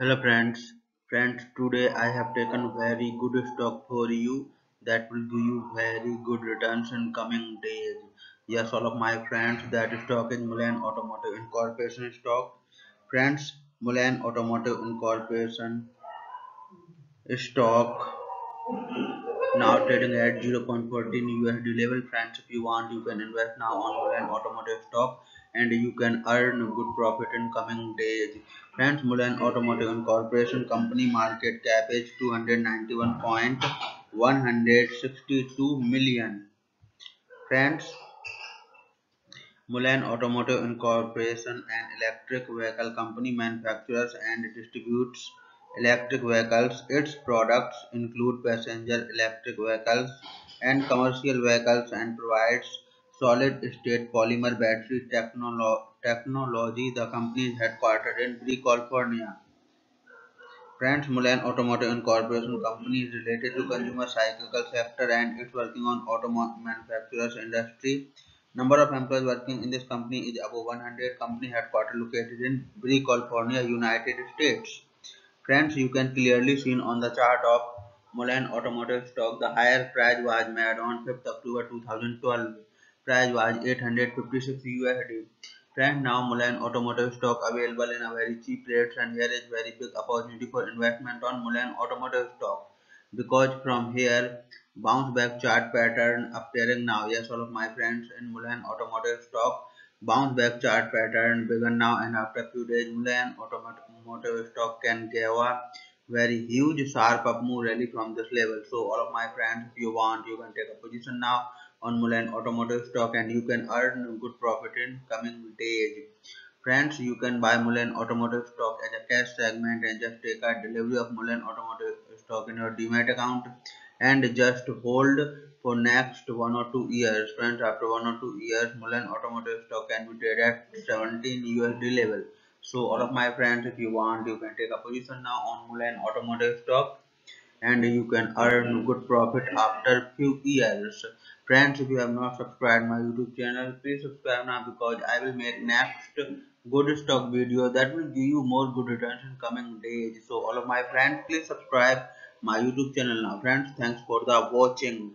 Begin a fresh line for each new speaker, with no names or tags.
Hello friends, friends today I have taken very good stock for you that will give you very good returns in coming days. Yes, all of my friends, that stock is Mullen Automotive Incorporation stock. Friends, Mullen Automotive Incorporation stock now trading at 0.14 USD level. Friends, if you want, you can invest now on Mullen Automotive stock and you can earn a good profit in coming days. Friends, Mullen Automotive Incorporation company market cap is 291.162 million. Friends, Mullen Automotive Incorporation, an electric vehicle company, manufactures and distributes electric vehicles. Its products include passenger electric vehicles and commercial vehicles and provides solid-state polymer battery technolo technology. The company is headquartered in Brea, California. Friends, Mullen Automotive Incorporation company is related to consumer cyclical sector and it's working on automotive manufacturers industry. Number of employees working in this company is above 100. Company headquarters located in Brea, California, United States. Friends, you can clearly see on the chart of Mullen Automotive stock, the higher price was made on 5th October 2012. Price was 856 USD. Friends, now Mullen Automotive stock available in a very cheap rates and here is very big opportunity for investment on Mullen Automotive stock because from here bounce back chart pattern appearing now. Yes, all of my friends in Mullen Automotive stock bounce back chart pattern begun now and after few days Mullen automotive stock can give a very huge sharp up move rally from this level so all of my friends if you want you can take a position now on Mullen automotive stock and you can earn good profit in coming days friends you can buy Mullen automotive stock as a cash segment and just take a delivery of Mullen automotive stock in your demat account and just hold for next one or two years. Friends, after one or two years, Mullen automotive stock can be traded at 17 USD level. So all of my friends, if you want, you can take a position now on Mullen automotive stock and you can earn good profit after few years. Friends, if you have not subscribed my YouTube channel, please subscribe now because I will make next good stock video that will give you more good returns in coming days. So all of my friends, please subscribe my youtube channel now friends thanks for the watching